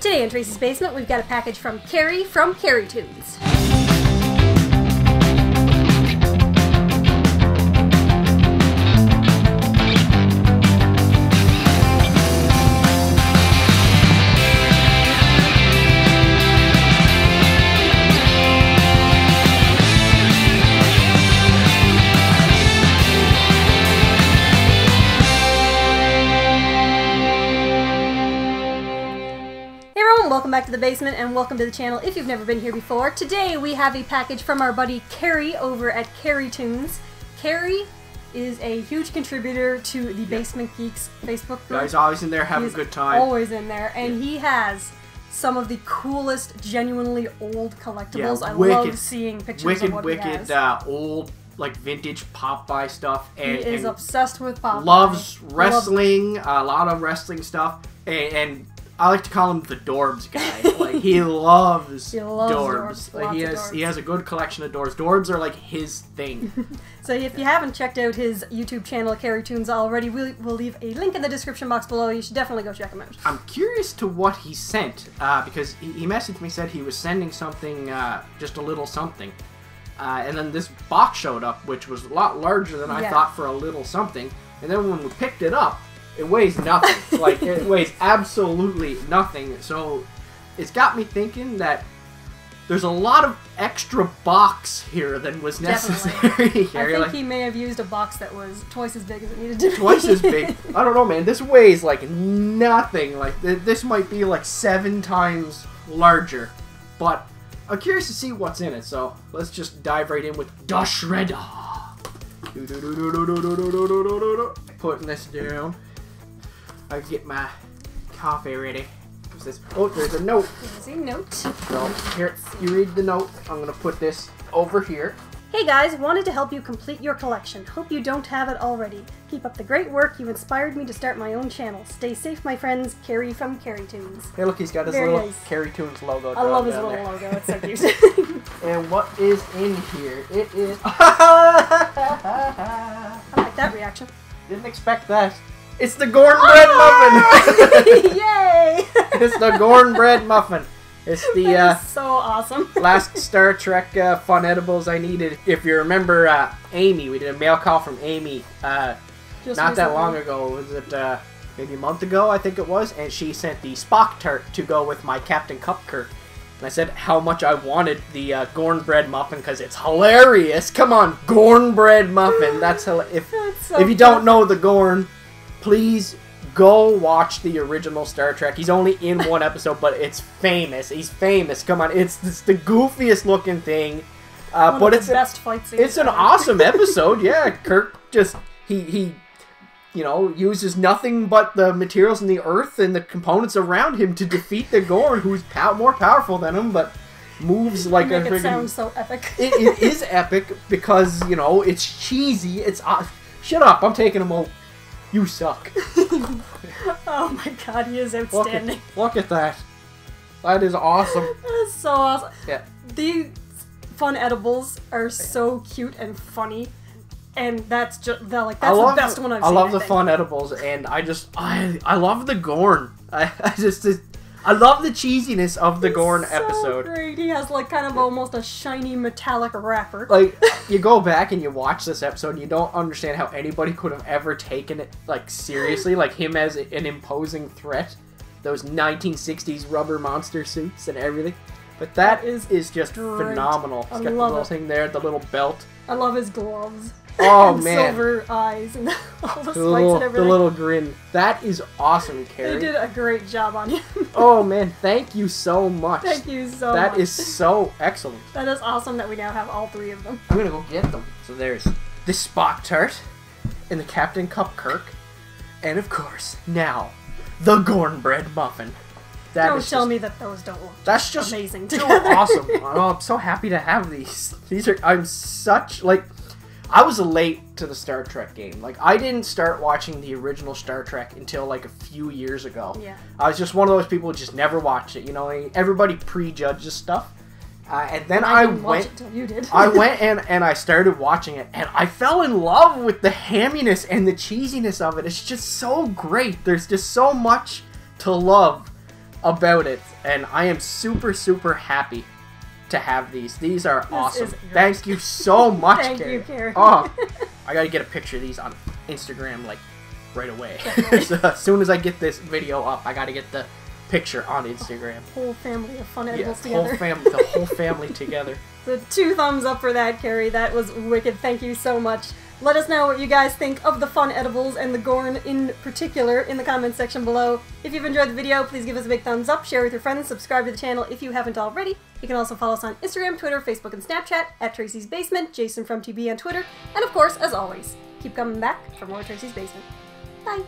Today in Tracey's Basement, we've got a package from Kerry from Kerrytoons. Welcome back to the basement and welcome to the channel if you've never been here before. Today we have a package from our buddy Kerry over at Carrie Tunes. Kerry is a huge contributor to the Basement Geeks Facebook group. Guys, always in there having He's a good time. Always in there, and he has some of the coolest, genuinely old collectibles. I wicked- love seeing pictures wicked, of what he wicked, has. uh, old like vintage Popeye stuff, he is and obsessed with Popeye. loves Loves- wrestling, a lot of wrestling stuff, and, and I like to call him the Dorbz guy. like he loves, He loves Dorbz. Dorbz, Like he has he has a good collection of Dorbz. Dorbz are like his thing. So if you haven't checked out his YouTube channel, Kerrytoons, already, we'll, we'll leave a link in the description box below. You should definitely go check him out. I'm curious to what he sent uh, because he, he messaged me said he was sending something, uh, just a little something, uh, and then this box showed up, which was a lot larger than I Yeah. thought for a little something. And then when we picked it up, it weighs nothing. like it weighs absolutely nothing. So it's got me thinking that. There's a lot of extra box here than was Definitely. necessary. I think like, he may have used a box that was twice as big as it needed to be. twice as big. I don't know, man. This weighs like nothing. Like th- this might be like seven times larger. But I'm curious to see what's in it. So let's just dive right in with Da Shredder. Putting this down. I get my coffee ready. What's this? Oh, there's a note. Easy note. So here, you read the note. I'm gonna put this over here. Hey guys, wanted to help you complete your collection. Hope you don't have it already. Keep up the great work. You've inspired me to start my own channel. Stay safe, my friends. Kerry from Kerrytoons. Hey, look, he's got his Very little nice. Kerrytoons logo. I love his little there. logo. It's so cute. And what is in here? It is. I like that reaction. Didn't expect that. It's the cornbread muffin. Yay! it's the cornbread muffin. It's the uh, so awesome. last Star Trek uh, funedibles I needed. If you remember, uh, Amy, we did a mail call from Amy uh, not that long ago. Was it uh, maybe a month ago? I think it was. And she sent the Spock tart to go with my Captain Cupkirk. And I said how much I wanted the uh, cornbread muffin because it's hilarious. Come on, cornbread muffin. That's hila- if That's so if you don't know the Gorn, please go watch the original Star Trek. He's only in one episode, but it's famous. He's famous. Come on, it's, it's the goofiest looking thing. Uh, One but of it's the best fight scenes. it's an awesome episode. Yeah, Kirk just he he you know uses nothing but the materials in the earth and the components around him to defeat the Gorn, who's pow- more powerful than him, but moves like Make a it friggin' sound so epic. it, it is epic because you know it's cheesy. It's uh, shut up. I'm taking him out. You suck. oh my god, he is Look outstanding. at, look at that. That is awesome. That is so awesome. Yeah. These funedibles are so cute and funny, and that's just the like that's love the best one I've I seen. I love the funedibles, and I just I I love the Gorn. I, I just I love the cheesiness of the It's Gorn so episode. Great. He has like kind of almost a shiny metallic wrapper. Like you go back and you watch this episode, and you don't understand how anybody could have ever taken it like seriously, like him as an imposing threat. Those 1960s rubber monster suits and everything. But that That is is just great. phenomenal. I He's got the little it. thing there, the little belt. I love his gloves. Oh and man, silver eyes and all the the spikes little, and the little grin. That is awesome, Kerry. they did a great job on him. Oh man, thank you so much. Thank you so That much. is so excellent. That is awesome that we now have all three of them. I'm gonna go get them. So there's the Spock tart, and the Captain Cupkirk, and of course now the Gornbread muffin. That don't tell just- me that those don't look That's just amazing together. awesome. Oh, I'm so happy to have these. These are I'm such like I was late to the Star Trek game. Like I didn't start watching the original Star Trek until like a few years ago. Yeah. I was just one of those people who just never watched it. You know, everybody prejudges stuff. Uh, and then I, didn't went. you did. I went and, and I started watching it, and I fell in love with the hamminess and the cheesiness of it. It's just so great. There's just so much to love about it, and I am super super happy to have these. These are awesome. is. Thank you so much, Thank Kerry. you, Kerry. Oh, I gotta get a picture of these on Instagram like right away. so as soon as I get this video up, I gotta get the picture on Instagram. Whole family of fun Yeah, edibles whole together. fam, the whole family together. So two thumbs up for that, Kerry. That was wicked. Thank you so much. Let us know what you guys think of the funedibles and the Gorn in particular in the comments section below. If you've enjoyed the video, please give us a big thumbs up, share with your friends, subscribe to the channel if you haven't already. You can also follow us on Instagram, Twitter, Facebook, and Snapchat at Tracey's Basement, Jason from TB on Twitter, and of course, as always, keep coming back for more Tracey's Basement. Bye.